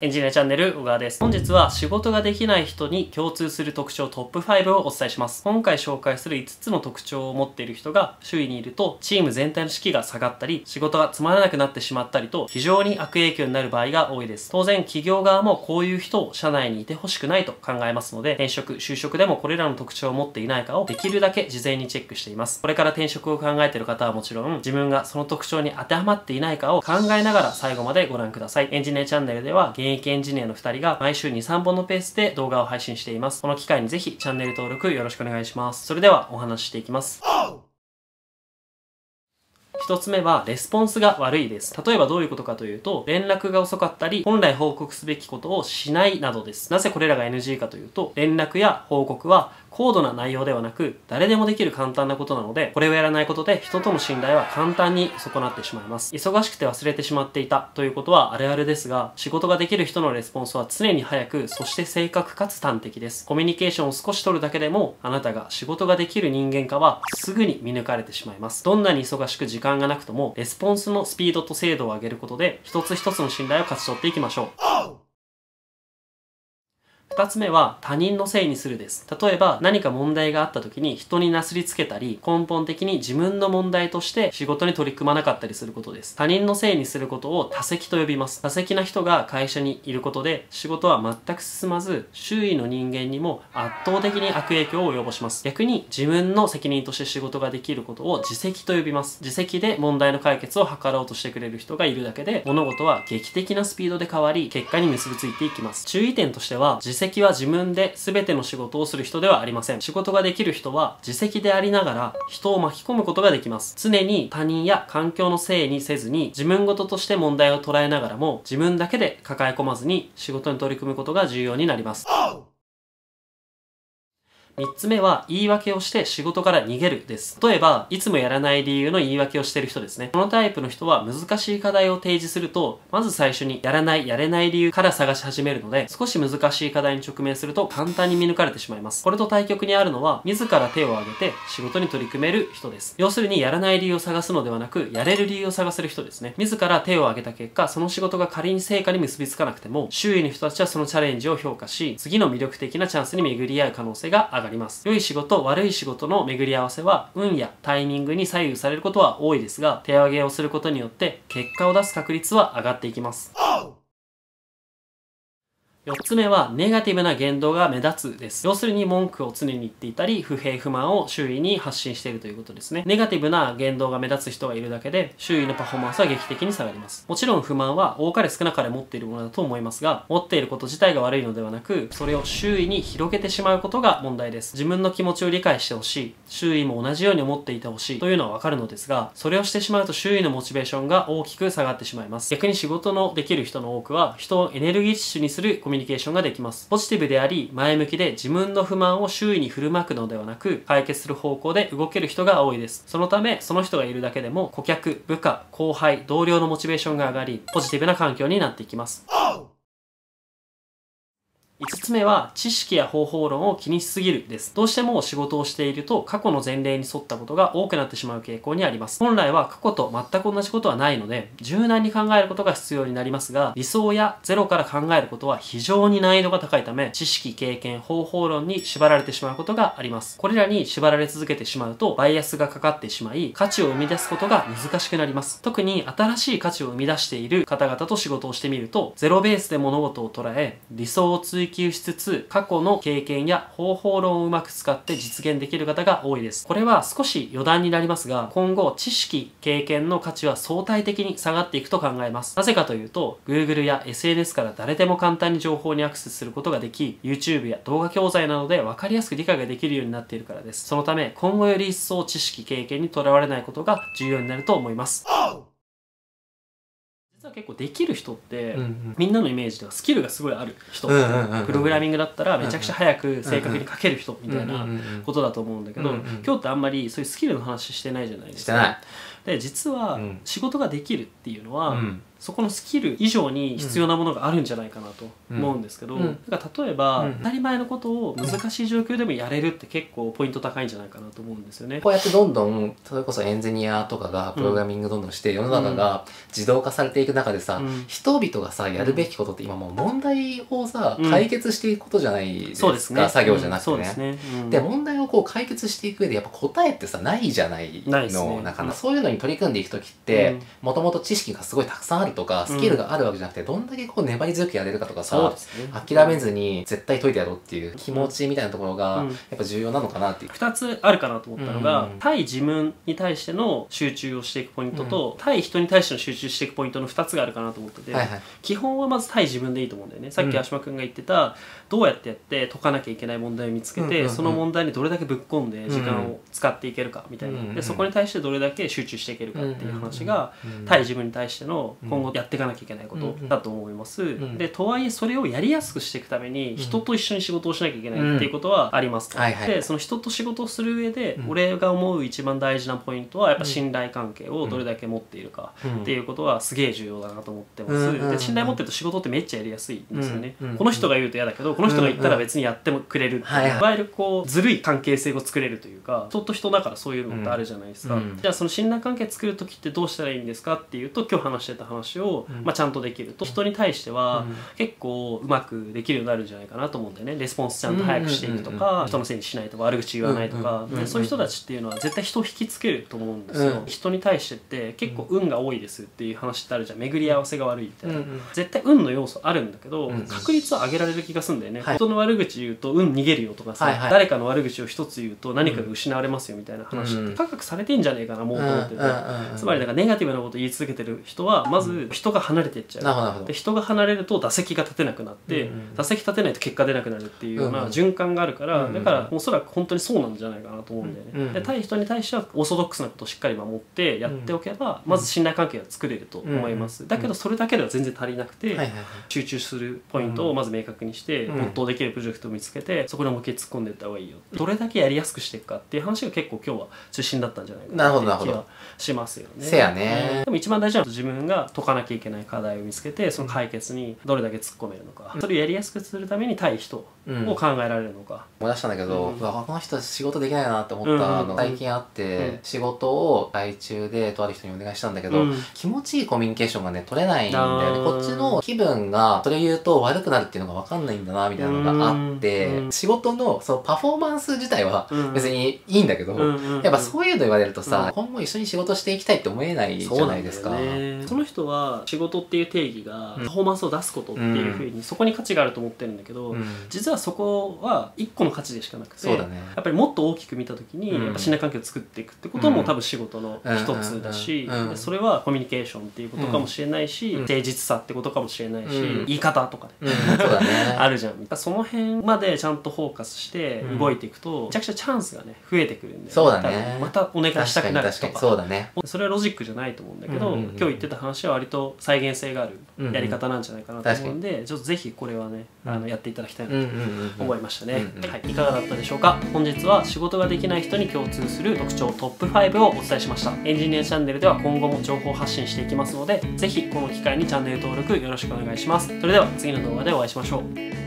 エンジニアチャンネル小川です。本日は仕事ができない人に共通する特徴トップ5をお伝えします。今回紹介する5つの特徴を持っている人が周囲にいるとチーム全体の士気が下がったり仕事がつまらなくなってしまったりと非常に悪影響になる場合が多いです。当然企業側もこういう人を社内にいてほしくないと考えますので転職、就職でもこれらの特徴を持っていないかをできるだけ事前にチェックしています。これから転職を考えている方はもちろん自分がその特徴に当てはまっていないかを考えながら最後までご覧ください。エンジニアチャンネルでは役エンジニアの2 2人が毎週2、3本のペースで動画を配信しています。この機会にぜひチャンネル登録よろしくお願いします。それではお話ししていきます。一つ目は、レスポンスが悪いです。例えばどういうことかというと、連絡が遅かったり、本来報告すべきことをしないなどです。なぜこれらが NG かというと、連絡や報告は高度な内容ではなく、誰でもできる簡単なことなので、これをやらないことで人との信頼は簡単に損なってしまいます。忙しくて忘れてしまっていたということはあるあるですが、仕事ができる人のレスポンスは常に早く、そして正確かつ端的です。コミュニケーションを少し取るだけでも、あなたが仕事ができる人間かはすぐに見抜かれてしまいます。どんなに忙しく時間がなくとも、レスポンスのスピードと精度を上げることで、一つ一つの信頼を勝ち取っていきましょう。2つ目は他人のせいにするです。例えば何か問題があった時に人になすりつけたり根本的に自分の問題として仕事に取り組まなかったりすることです。他人のせいにすることを多責と呼びます。多責な人が会社にいることで仕事は全く進まず周囲の人間にも圧倒的に悪影響を及ぼします。逆に自分の責任として仕事ができることを自責と呼びます。自責で問題の解決を図ろうとしてくれる人がいるだけで物事は劇的なスピードで変わり結果に結びついていきます。注意点としては自責責は自分で全ての仕事をする人ではありません。仕事ができる人は自責でありながら人を巻き込むことができます。常に他人や環境のせいにせずに自分事として問題を捉えながらも自分だけで抱え込まずに仕事に取り組むことが重要になります。3つ目は言い訳をして仕事から逃げるです。例えば、いつもやらない理由の言い訳をしてる人ですね。このタイプの人は難しい課題を提示すると、まず最初にやらない、やれない理由から探し始めるので、少し難しい課題に直面すると簡単に見抜かれてしまいます。これと対極にあるのは、自ら手を挙げて仕事に取り組める人です。要するに、やらない理由を探すのではなく、やれる理由を探せる人ですね。自ら手を挙げた結果、その仕事が仮に成果に結びつかなくても、周囲の人たちはそのチャレンジを評価し、次の魅力的なチャンスに巡り合う可能性が上がります。がります良い仕事悪い仕事の巡り合わせは運やタイミングに左右されることは多いですが手上げをすることによって結果を出す確率は上がっていきます。4つ目は、ネガティブな言動が目立つです。要するに文句を常に言っていたり、不平不満を周囲に発信しているということですね。ネガティブな言動が目立つ人がいるだけで、周囲のパフォーマンスは劇的に下がります。もちろん不満は多かれ少なかれ持っているものだと思いますが、持っていること自体が悪いのではなく、それを周囲に広げてしまうことが問題です。自分の気持ちを理解してほしい、周囲も同じように思っていてほしいというのはわかるのですが、それをしてしまうと周囲のモチベーションが大きく下がってしまいます。逆に仕事のできる人の多くは、人をエネルギッシュにするコミュニニケーションができます。。ポジティブであり、前向きで自分の不満を周囲に振る舞くのではなく、解決する方向で動ける人が多いです。そのため、その人がいるだけでも、顧客、部下、後輩、同僚のモチベーションが上がり、ポジティブな環境になっていきます。5つ目は知識や方法論を気にしすぎるです。どうしても仕事をしていると過去の前例に沿ったことが多くなってしまう傾向にあります。本来は過去と全く同じことはないので柔軟に考えることが必要になりますが理想やゼロから考えることは非常に難易度が高いため知識、経験、方法論に縛られてしまうことがあります。これらに縛られ続けてしまうとバイアスがかかってしまい価値を生み出すことが難しくなります。特に新しい価値を生み出している方々と仕事をしてみるとゼロベースで物事を捉え理想を追求しつつ過去の経験や方法論をうまく使って実現できる方が多いです。これは少し余談になりますが、今後知識、経験の価値は相対的に下がっていくと考えます。なぜかというと、Google や SNS から誰でも簡単に情報にアクセスすることができ、YouTube や動画教材などで分かりやすく理解ができるようになっているからです。そのため、今後より一層知識、経験にとらわれないことが重要になると思います。実は結構できる人って、うんうん、みんなのイメージではスキルがすごいある人、プログラミングだったらめちゃくちゃ早く正確に書ける人みたいなことだと思うんだけど、今日ってあんまりそういうスキルの話してないじゃないですか。で実は仕事ができるっていうのは、そこのスキル以上に必要なものがあるんじゃないかなと思うんですけど、うん。だから例えば、うん。当たり前のことを難しい状況でもやれるって結構ポイント高いんじゃないかなと思うんですよね。こうやってどんどんそれこそエンジニアとかがプログラミングどんどんして世の中が自動化されていく中でさ、うん。人々がさやるべきことって今もう問題をさ、うん解決していくことじゃないですかそうですね。作業じゃなくてね。ですね、問題をこう解決していく上でやっぱ答えってさないじゃないのね。なかなそういうのに取り組んでいく時っうてん。もともと知識がすごいたくさんあるとかスキルがあるわけじゃなくてどんだけこう粘り強くやれるかとかさ諦めずに絶対解いてやろうっていう気持ちみたいなところがうん。やっぱ重要なのかなっていう。2つあるかなと思ったのが、うん対自分に対しての集中をしていくポイントと、対人に対しての集中していくポイントの2つがあるかなと思ってて、基本はまず対自分でいいと思うんだよね。さっき足間君が言ってた、どうやってやって解かなきゃいけない問題を見つけて、その問題にどれだけぶっ込んで時間を使っていけるかみたいな、でそこに対してどれだけ集中していけるかっていう話が、うん対自分に対しての今後やっていかなきゃいけないことだと思います、ん。でとはいえそれをやりやすくしていくために人と一緒に仕事をしなきゃいけないっていうことはありますと、うん。はいはいでその人と仕事をする上で、うん。俺が思う一番大事なポイントはやっぱ信頼関係をどれだけ持っているかっていうことはすげえ重要だなと思ってます、うんうんうんで信頼持ってると仕事ってめっちゃやりやすいんですよね、うんうんこの人が言うと嫌だけどこの人が言ったら別にやってもくれるっていわゆるこうずるい関係性を作れるというか人と人だからそういうのってあるじゃないですか、うん。じゃあその信頼関係作る時ってどうしたらいいんですかっていうと今日話してた話を、うん。まあ、ちゃんとできると人に対してはうん。結構うまくできるようになるんじゃないかなと思うんだよね。レスポンスちゃんと早くしていくとか人のせいにしないとか悪口言わないとか、そういう人たちっていうのは絶対人を引きつけると思うんですよ、うん。人に対してって結構運が多いですっていう話ってあるじゃん。巡り合わせが悪いみたいな、絶対運の要素あるんだけど、うん。確率は上げられる気がするんだよね、はい。人の悪口言うと運逃げるよとかさ、誰かの悪口を一つ言うと何かが失われますよみたいな話ってうん。高くされてんじゃねえかなもうと思ってて、つまりだからネガティブなことを言い続けてる人はまず人が離れていっちゃう、で人が離れると打席が立てなくなって、うんうん打席立てないと結果出なくなるっていうようなん。循環があるから、うんうんだからおそらく本当にそうなんじゃないかなと思うんだよね、うんうんで対人に対してはオーソドックスなことをしっかり守ってやっておけば、まず信頼関係が作れると思います、うんだけどそれだけでは全然足りなくて、集中するポイントをまず明確にして、うん。没頭できるプロジェクトを見つけてそこに思いっきり突っ込んでいった方がいいよどれだけやりやすくしていくかっていう話が結構今日は中心だったんじゃないかなっていう気がしますよね。せやね。でも一番大事なのは自分が解かなきゃいけない課題を見つけてその解決にどれだけ突っ込めるのか、それをやりやすくするために対人を考えられるのか、思い出したんだけど、うん。この人仕事できないなって思ったのが最近あって、うん。仕事を外注でとある人にお願いしたんだけど、うん。気持ちいいコミュニケーションがね取れないんだよね。こっちの気分がそれ言うと悪くなるっていうのが分かんないんだなみたいなのがあって、うん仕事のそのパフォーマンス自体はうん。別にいいんだけど、うんうんうん。やっぱそういうの言われるとさ、うん。今後一緒に仕事していきたいって思えないじゃないですか。そね。その人は仕事っていう定義がうん。パフォーマンスを出すことっていうふうにそこに価値があると思ってるんだけど、うん。実はそこは一個の価値でしかなくてそうだね。やっぱりもっと大きく見た時にうん。やっぱ信頼関係を作っていくってこともうん。多分仕事の一つだしそれはコミュニケーションっていうことかもしれないしうん。誠実さってことかもしれないしうん。言い方とかね。あるじゃん。その辺までちゃんとフォーカスしてうん。動いていくとめちゃくちゃチャンスがね増えてくるんでそうだね。またお願いしたくなると確かそうだね。それはロジックじゃないと思うんだけど、今日言ってた話は割と再現性があるやり方なんじゃないかなと思うんで、ちょっとぜひこれはねあのやっていただきたいなと思いましたね、はい、いかがだったでしょうか？本日は仕事ができない人に共通する特徴トップ5をお伝えしました。エンジニアチャンネルでは今後も情報発信していきますのでぜひこの機会にチャンネル登録よろしくお願いします。それでは次の動画でお会いしましょう